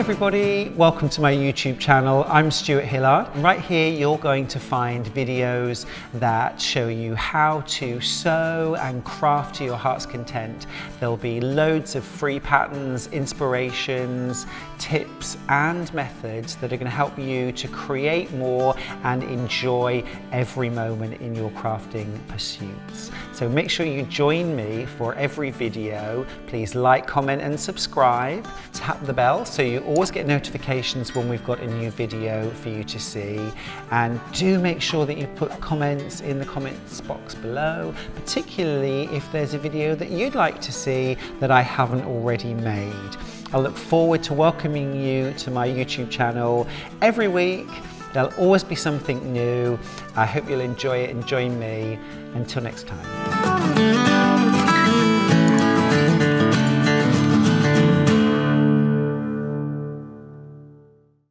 everybody, welcome to my YouTube channel. I'm Stuart Hillard. Right here you're going to find videos that show you how to sew and craft to your heart's content. There'll be loads of free patterns, inspirations, tips and methods that are going to help you to create more and enjoy every moment in your crafting pursuits. So make sure you join me for every video. Please like, comment and subscribe. Tap the bell so you always get notifications when we've got a new video for you to see. And do make sure that you put comments in the comments box below, particularly if there's a video that you'd like to see that I haven't already made. I look forward to welcoming you to my YouTube channel every week. There'll always be something new. I hope you'll enjoy it and join me. Until next time.